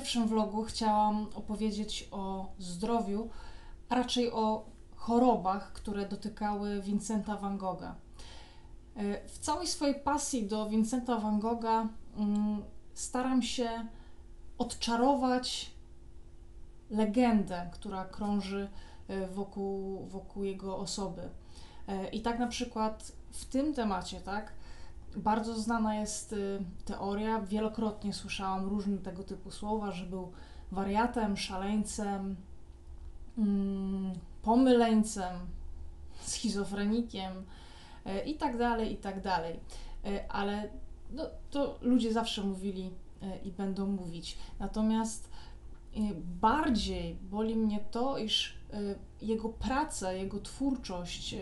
pierwszym vlogu chciałam opowiedzieć o zdrowiu, a raczej o chorobach, które dotykały Vincenta van Gogha. E, w całej swojej pasji do Vincenta van Gogha mm, staram się odczarować legendę, która krąży e, wokół, wokół jego osoby. E, I tak na przykład w tym temacie, tak, bardzo znana jest y, teoria, wielokrotnie słyszałam różne tego typu słowa, że był wariatem, szaleńcem, mm, pomyleńcem, schizofrenikiem y, i tak dalej, i tak dalej. Y, ale no, to ludzie zawsze mówili i będą mówić. Natomiast bardziej boli mnie to, iż jego praca, jego twórczość,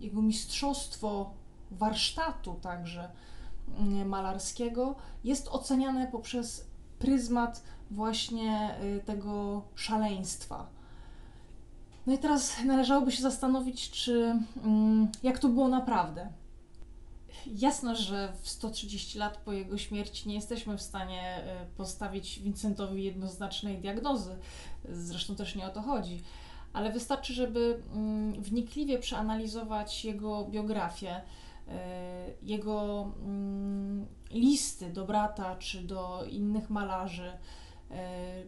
jego mistrzostwo warsztatu także mm, malarskiego jest oceniane poprzez pryzmat właśnie y, tego szaleństwa. No i teraz należałoby się zastanowić, czy mm, jak to było naprawdę. Jasne, że w 130 lat po jego śmierci nie jesteśmy w stanie y, postawić Vincentowi jednoznacznej diagnozy. Zresztą też nie o to chodzi. Ale wystarczy, żeby mm, wnikliwie przeanalizować jego biografię, jego mm, listy do brata czy do innych malarzy, e,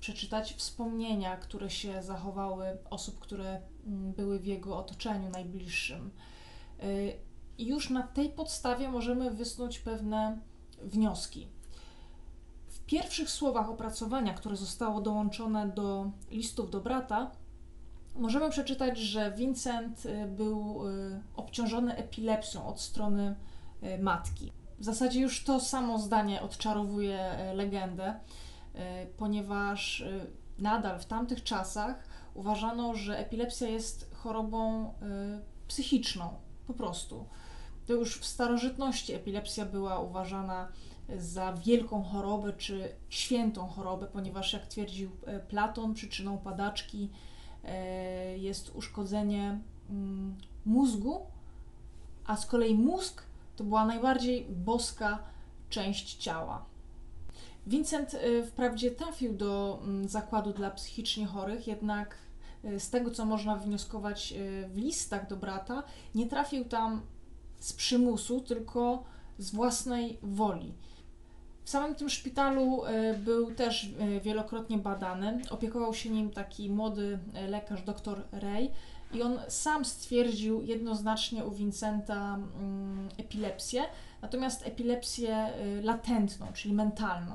przeczytać wspomnienia, które się zachowały osób, które mm, były w jego otoczeniu najbliższym. E, I już na tej podstawie możemy wysnuć pewne wnioski. W pierwszych słowach opracowania, które zostało dołączone do listów do brata, możemy przeczytać, że Vincent y, był y, obciążony epilepsją od strony y, matki. W zasadzie już to samo zdanie odczarowuje legendę, ponieważ nadal w tamtych czasach uważano, że epilepsja jest chorobą psychiczną, po prostu. To już w starożytności epilepsja była uważana za wielką chorobę czy świętą chorobę, ponieważ jak twierdził Platon, przyczyną padaczki jest uszkodzenie mm, mózgu, a z kolei mózg to była najbardziej boska część ciała. Vincent e, wprawdzie trafił do mm, zakładu dla psychicznie chorych, jednak e, z tego, co można wnioskować w listach do brata, nie trafił tam z przymusu, tylko z własnej woli. W samym tym szpitalu e, był też e, wielokrotnie badany. Opiekował się nim taki młody e, lekarz, dr Ray, i on sam stwierdził jednoznacznie u Vincenta mm, epilepsję, natomiast epilepsję latentną, czyli mentalną.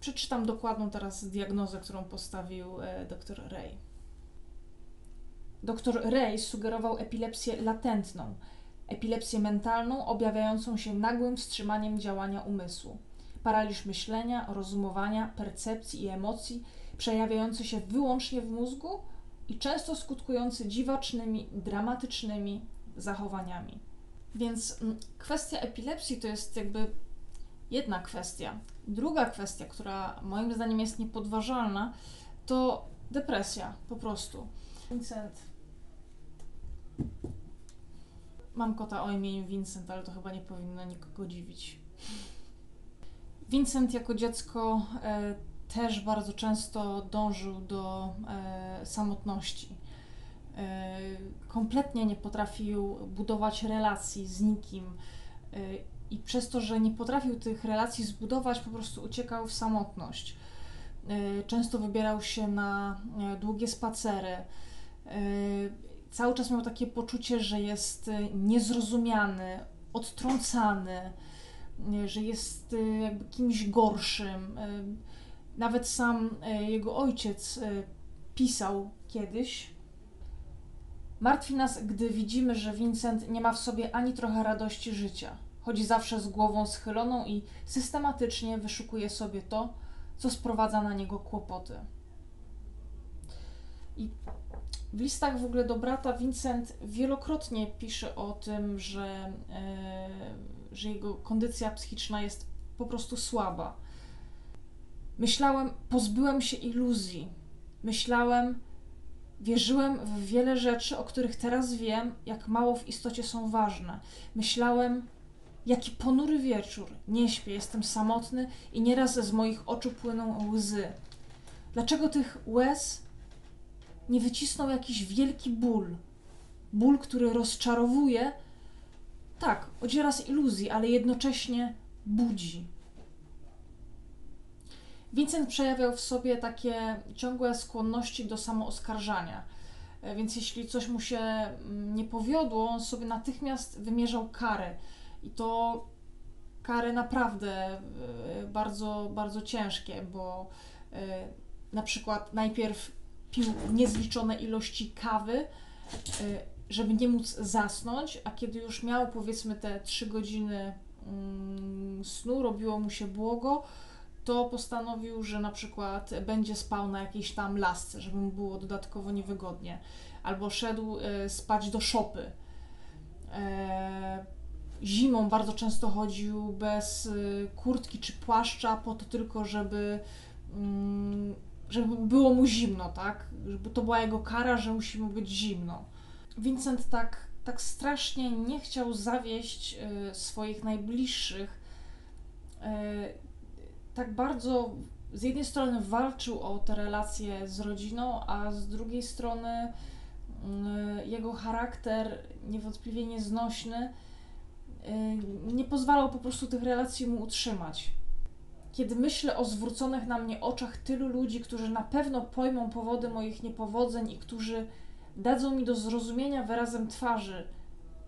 Przeczytam dokładną teraz diagnozę, którą postawił dr Ray. Dr Ray sugerował epilepsję latentną epilepsję mentalną objawiającą się nagłym wstrzymaniem działania umysłu, paraliż myślenia, rozumowania, percepcji i emocji, przejawiający się wyłącznie w mózgu i często skutkujący dziwacznymi, dramatycznymi zachowaniami. Więc mm, kwestia epilepsji to jest jakby jedna kwestia. Druga kwestia, która moim zdaniem jest niepodważalna, to depresja po prostu. Vincent Mam kota o imieniu Vincent, ale to chyba nie powinno nikogo dziwić. Vincent jako dziecko e, też bardzo często dążył do e, samotności. E, kompletnie nie potrafił budować relacji z nikim. E, I przez to, że nie potrafił tych relacji zbudować, po prostu uciekał w samotność. E, często wybierał się na e, długie spacery cały czas miał takie poczucie, że jest y, niezrozumiany, odtrącany, y, że jest y, jakby kimś gorszym. Nawet sam jego ojciec pisał kiedyś. Martwi nas, gdy widzimy, że Vincent nie ma w sobie ani trochę radości życia. Chodzi zawsze z głową schyloną i systematycznie wyszukuje sobie to, co sprowadza na niego kłopoty. I w listach w ogóle do brata Vincent wielokrotnie pisze o tym, że, e, że jego kondycja psychiczna jest po prostu słaba. Myślałem, pozbyłem się iluzji. Myślałem, wierzyłem w wiele rzeczy, o których teraz wiem, jak mało w istocie są ważne. Myślałem, Jaki ponury wieczór. Nie śpię, jestem samotny i nieraz z moich oczu płyną łzy. Dlaczego tych łez nie wycisnął jakiś wielki ból? Ból, który rozczarowuje, tak, odziera z iluzji, ale jednocześnie budzi. Vincent przejawiał w sobie takie ciągłe skłonności do samooskarżania. E, więc jeśli coś mu się mm, nie powiodło, on sobie natychmiast wymierzał kary. I to kary naprawdę e, bardzo, bardzo ciężkie, bo e, na przykład najpierw pił niezliczone ilości kawy, żeby nie móc zasnąć, a kiedy już miał powiedzmy te 3 godziny mm, snu, robiło mu się błogo, to postanowił, że na przykład będzie spał na jakiejś tam lasce, żeby mu było dodatkowo niewygodnie. Albo szedł e, spać do szopy. E, zimą bardzo często chodził bez e, kurtki czy płaszcza, po to tylko, żeby, mm, żeby było mu zimno, tak? Żeby to była jego kara, że musi mu być zimno. Vincent tak, tak strasznie nie chciał zawieść swoich najbliższych tak bardzo z jednej strony walczył o te relacje z rodziną, a z drugiej strony mm, jego charakter niewątpliwie nieznośny y, nie pozwalał po prostu tych relacji mu utrzymać. Kiedy myślę o zwróconych na mnie oczach tylu ludzi, którzy na pewno pojmą powody moich niepowodzeń i którzy dadzą mi do zrozumienia wyrazem twarzy,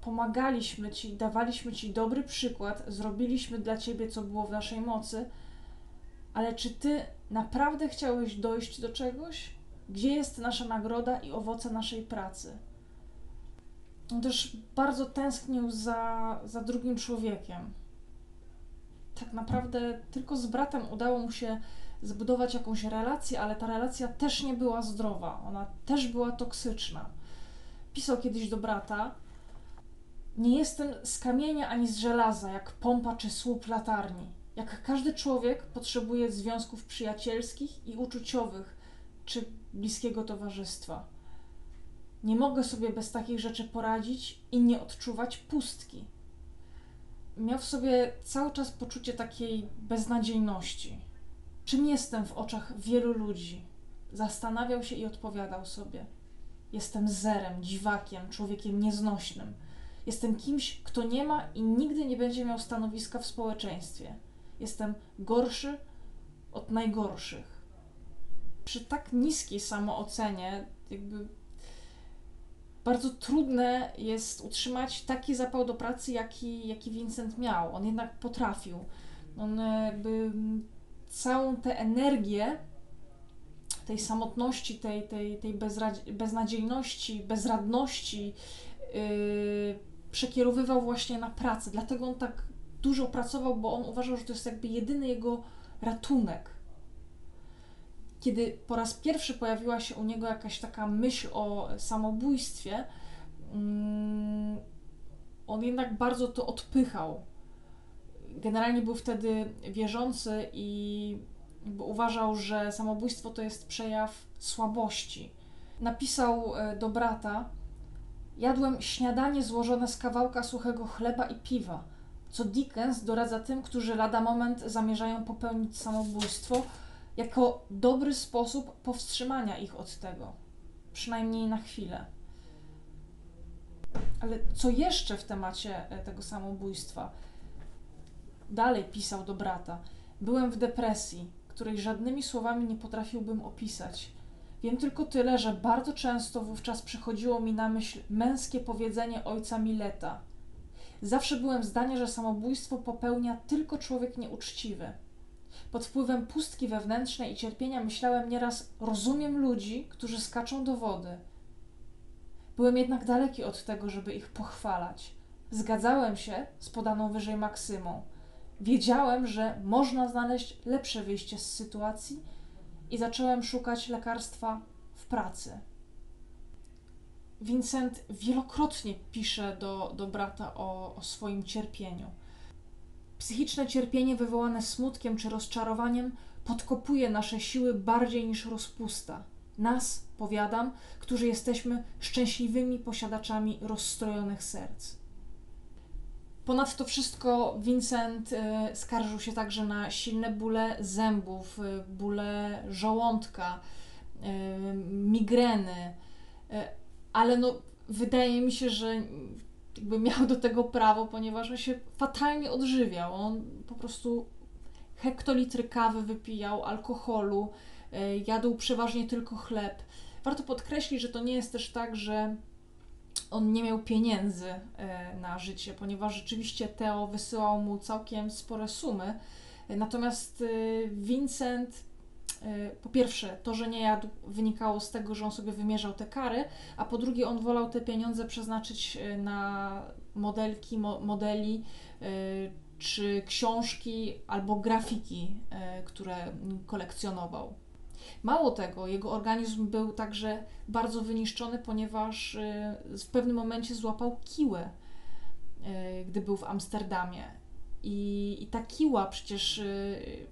pomagaliśmy ci, dawaliśmy ci dobry przykład, zrobiliśmy dla ciebie, co było w naszej mocy ale czy ty naprawdę chciałeś dojść do czegoś? Gdzie jest nasza nagroda i owoce naszej pracy? On też bardzo tęsknił za, za drugim człowiekiem. Tak naprawdę tylko z bratem udało mu się zbudować jakąś relację, ale ta relacja też nie była zdrowa, ona też była toksyczna. Pisał kiedyś do brata: Nie jestem z kamienia ani z żelaza, jak pompa czy słup latarni jak każdy człowiek potrzebuje związków przyjacielskich i uczuciowych czy bliskiego towarzystwa. Nie mogę sobie bez takich rzeczy poradzić i nie odczuwać pustki. Miał w sobie cały czas poczucie takiej beznadziejności. Czym jestem w oczach wielu ludzi? Zastanawiał się i odpowiadał sobie. Jestem zerem, dziwakiem, człowiekiem nieznośnym. Jestem kimś, kto nie ma i nigdy nie będzie miał stanowiska w społeczeństwie jestem gorszy od najgorszych. Przy tak niskiej samoocenie, jakby bardzo trudne jest utrzymać taki zapał do pracy, jaki, jaki Vincent miał. On jednak potrafił. On jakby całą tę energię tej samotności, tej, tej, tej beznadziejności, bezradności yy, przekierowywał właśnie na pracę. Dlatego on tak dużo pracował, bo on uważał, że to jest jakby jedyny jego ratunek. Kiedy po raz pierwszy pojawiła się u niego jakaś taka myśl o samobójstwie, mm, on jednak bardzo to odpychał. Generalnie był wtedy wierzący i uważał, że samobójstwo to jest przejaw słabości. Napisał e, do brata: Jadłem śniadanie złożone z kawałka suchego chleba i piwa co Dickens doradza tym, którzy lada moment zamierzają popełnić samobójstwo, jako dobry sposób powstrzymania ich od tego, przynajmniej na chwilę. Ale co jeszcze w temacie e, tego samobójstwa? Dalej pisał do brata. Byłem w depresji, której żadnymi słowami nie potrafiłbym opisać. Wiem tylko tyle, że bardzo często wówczas przychodziło mi na myśl męskie powiedzenie ojca Mileta – Zawsze byłem zdania, że samobójstwo popełnia tylko człowiek nieuczciwy. Pod wpływem pustki wewnętrznej i cierpienia myślałem nieraz, rozumiem ludzi, którzy skaczą do wody. Byłem jednak daleki od tego, żeby ich pochwalać. Zgadzałem się z podaną wyżej maksymą. Wiedziałem, że można znaleźć lepsze wyjście z sytuacji i zacząłem szukać lekarstwa w pracy. Vincent wielokrotnie pisze do, do brata o, o swoim cierpieniu. Psychiczne cierpienie wywołane smutkiem czy rozczarowaniem podkopuje nasze siły bardziej niż rozpusta. Nas, powiadam, którzy jesteśmy szczęśliwymi posiadaczami rozstrojonych serc. Ponadto wszystko Vincent y, skarżył się także na silne bóle zębów, y, bóle żołądka, y, migreny, ale no, wydaje mi się, że jakby miał do tego prawo, ponieważ on się fatalnie odżywiał. On po prostu hektolitry kawy wypijał, alkoholu, y, jadł przeważnie tylko chleb. Warto podkreślić, że to nie jest też tak, że on nie miał pieniędzy e, na życie, ponieważ rzeczywiście Theo wysyłał mu całkiem spore sumy. Natomiast e, Vincent, e, po pierwsze, to, że nie jadł, wynikało z tego, że on sobie wymierzał te kary, a po drugie, on wolał te pieniądze przeznaczyć na modelki, mo modeli czy książki albo grafiki, które kolekcjonował. Mało tego, jego organizm był także bardzo wyniszczony, ponieważ y, w pewnym momencie złapał kiłę, y, gdy był w Amsterdamie. I, i ta kiła przecież y,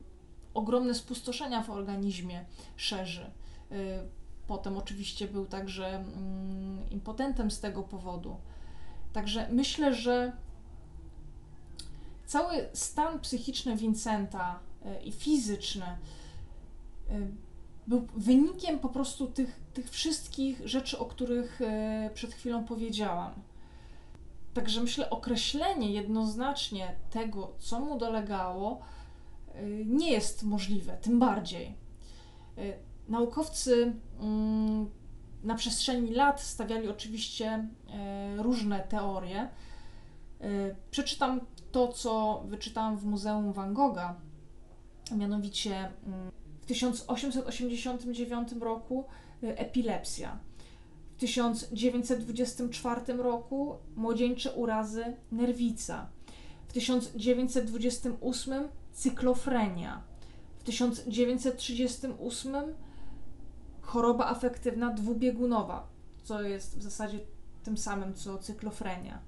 ogromne spustoszenia w organizmie szerzy. Potem oczywiście był także mm, impotentem z tego powodu. Także myślę, że cały stan psychiczny Vincenta i fizyczny był wynikiem po prostu tych, tych wszystkich rzeczy, o których przed chwilą powiedziałam. Także myślę, określenie jednoznacznie tego, co mu dolegało, nie jest możliwe, tym bardziej. E, naukowcy mm, na przestrzeni lat stawiali oczywiście różne teorie. Przeczytam to, co wyczytałam w Muzeum Van Gogha, mianowicie mm, 1889 roku y, epilepsja. W 1924 roku młodzieńcze urazy nerwica. W 1928 cyklofrenia. W 1938 choroba afektywna dwubiegunowa, co jest w zasadzie tym samym co cyklofrenia.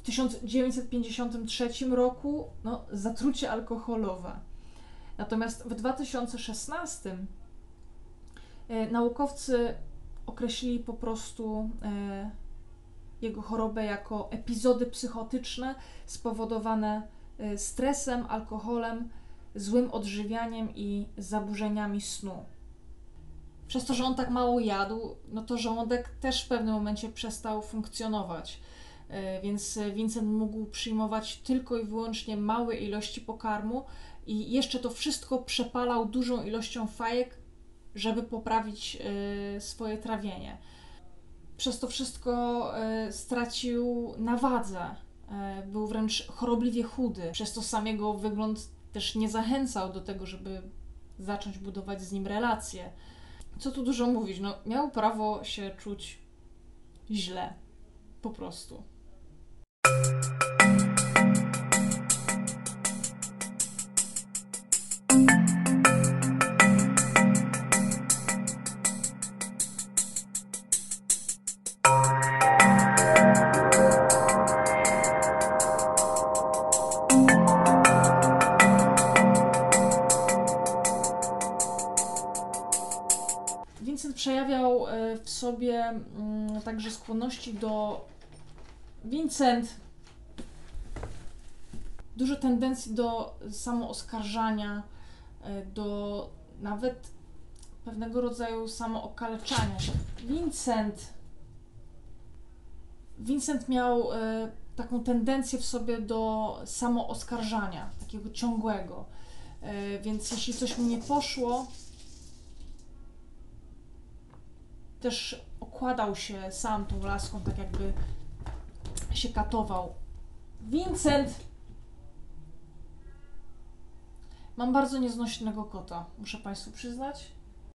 W 1953 roku no, zatrucie alkoholowe. Natomiast w 2016 e, naukowcy określili po prostu e, jego chorobę jako epizody psychotyczne spowodowane stresem, alkoholem, złym odżywianiem i zaburzeniami snu. Przez to, że on tak mało jadł, no to żołądek też w pewnym momencie przestał funkcjonować. Więc Vincent mógł przyjmować tylko i wyłącznie małe ilości pokarmu, i jeszcze to wszystko przepalał dużą ilością fajek, żeby poprawić y, swoje trawienie. Przez to wszystko y, stracił na wadze, y, był wręcz chorobliwie chudy. Przez to sam jego wygląd też nie zachęcał do tego, żeby zacząć budować z nim relacje. Co tu dużo mówić, no miał prawo się czuć źle, po prostu. Mm, także skłonności do. Vincent dużo tendencji do samooskarżania, e, do nawet pewnego rodzaju samookaleczania się. Vincent. Vincent miał e, taką tendencję w sobie do samooskarżania, takiego ciągłego. Więc jeśli coś mu nie poszło, też okładał się sam tą laską, tak jakby się katował. Vincent! Mam bardzo nieznośnego kota, muszę Państwu przyznać.